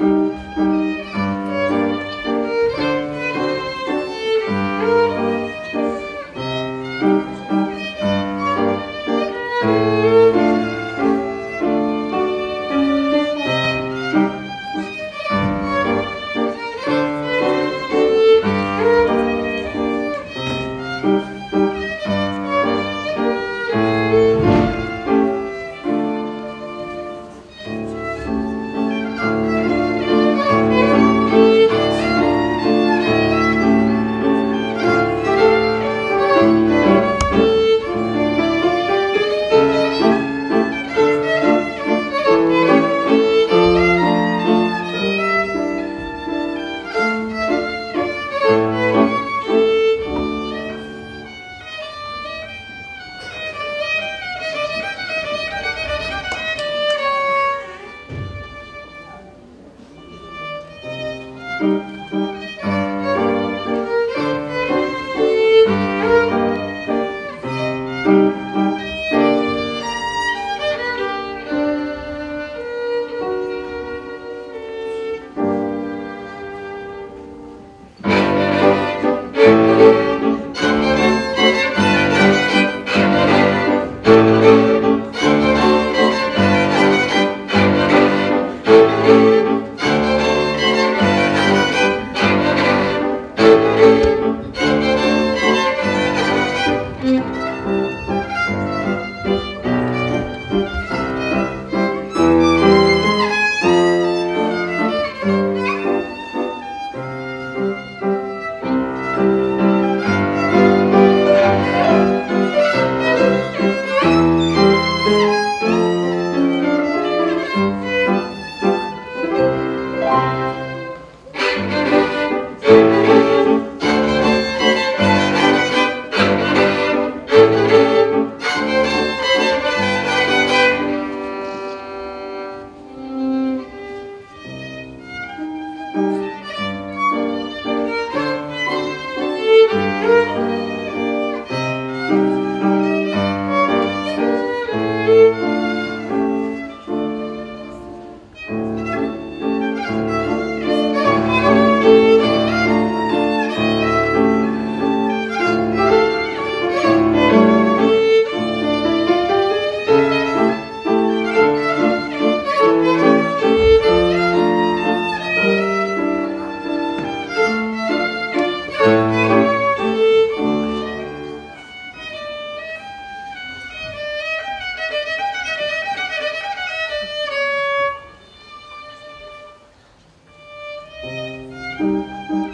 Música Música